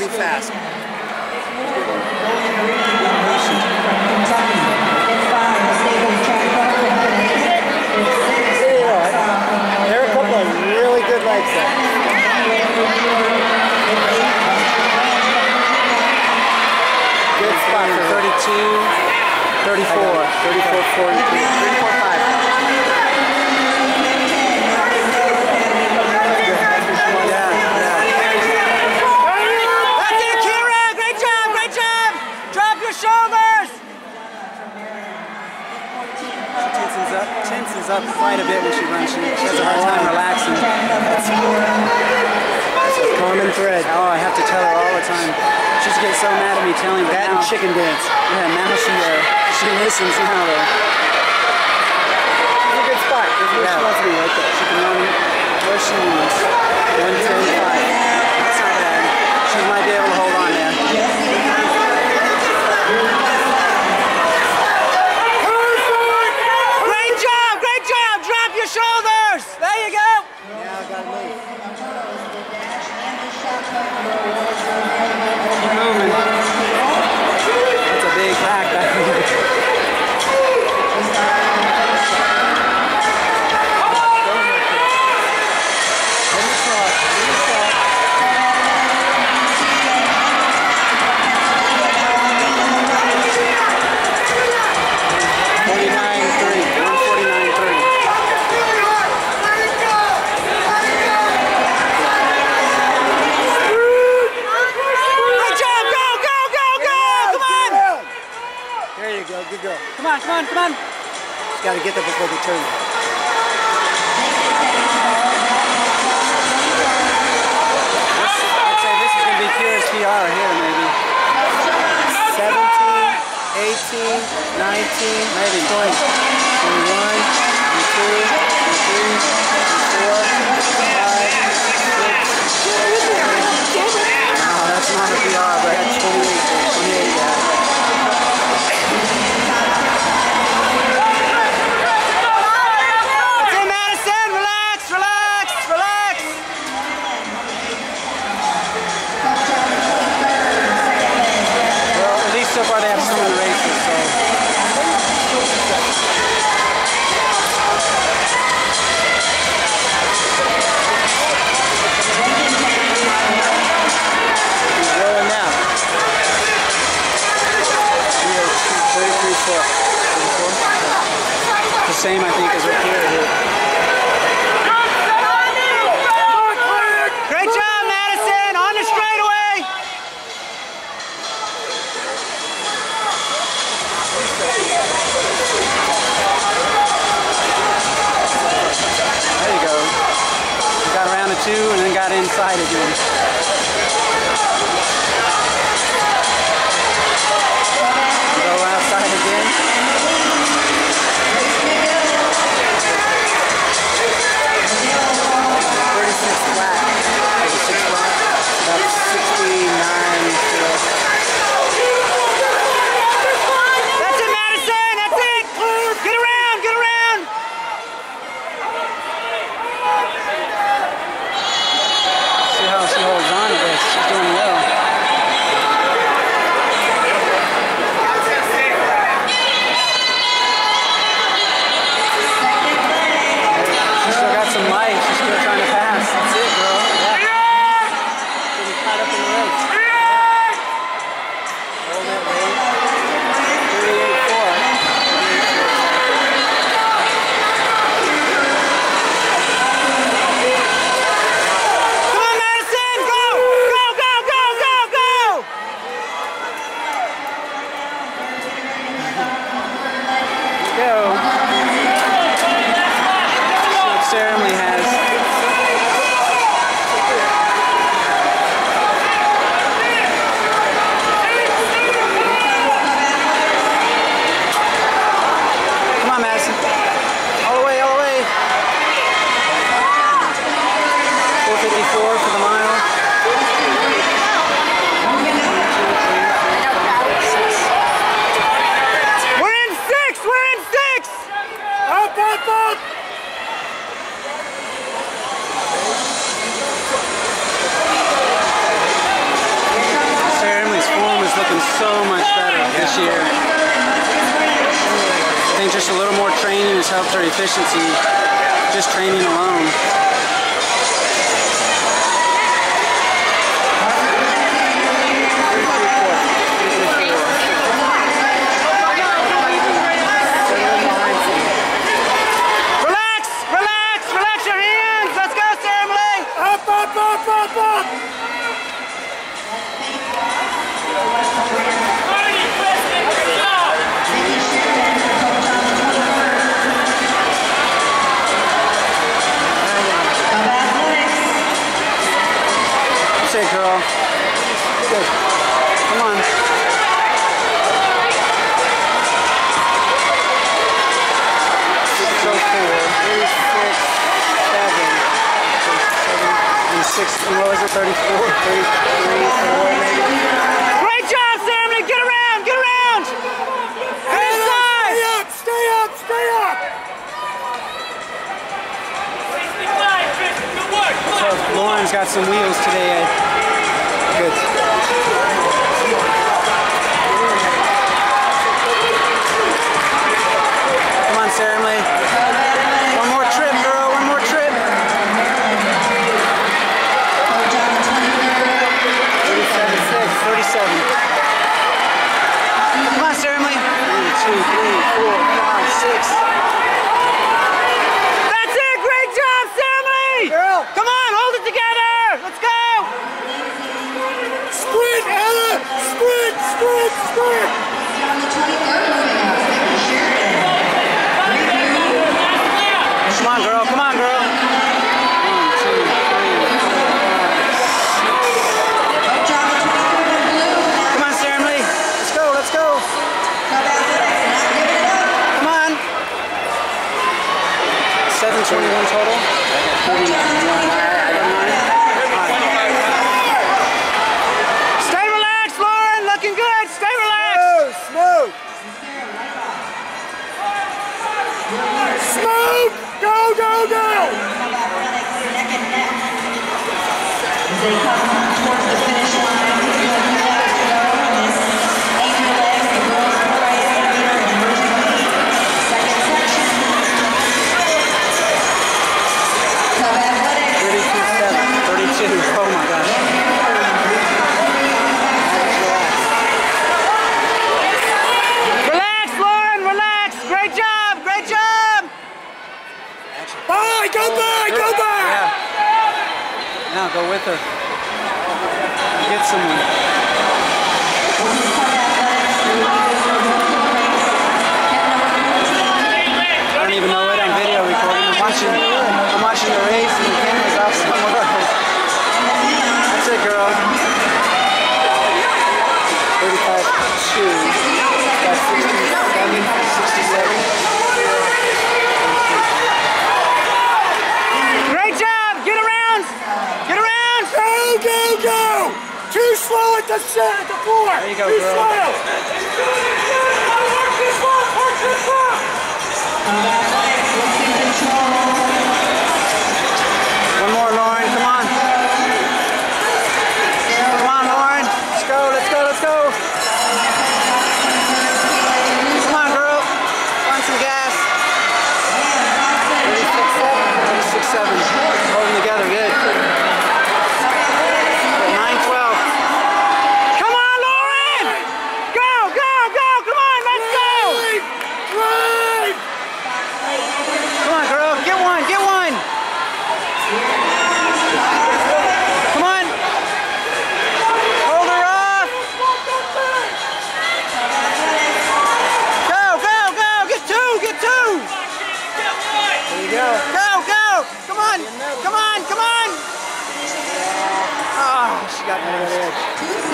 be fast. There are a couple of really good legs there. Good spot for 32, 34, 34, 43, 34, 5. That's it, Kira! Great job, great job! Drop your shoulders! She tensens up, up quite a bit when she runs. She, she has a hard time relaxing. It's a common thread. Oh, I have to tell her all the time. She's getting so mad at me telling her That now. and chicken dance. Yeah, now she uh, she listens now though. It's a good spot. It's where Yeah. she wants to be right there. She can run where she wants. 110, 5. That's not bad. She might be able Got to get there before they turn. I'd say this is going to be Kira's PR here, maybe. 17, 18, 19, maybe 20, 21, 22, 23, 24, same, I think, as Kira hit. Great job, Madison! On the straightaway! There you go. Got around to two and then got inside again. é just a little more training has helped her efficiency, just training alone. six, what was it, 34, 33, maybe. Great job, Samlin! Get around, get around! Stay up, stay up, stay up! 65, good work! So Lauren's got some wheels today. Good. 21 total. Stay relaxed, Lauren. Looking good. Stay relaxed. Smooth. Smooth. Smooth. Go, go, go. the shit at the floor. There you go, He's girl. Smiled. Park this ball. Thank.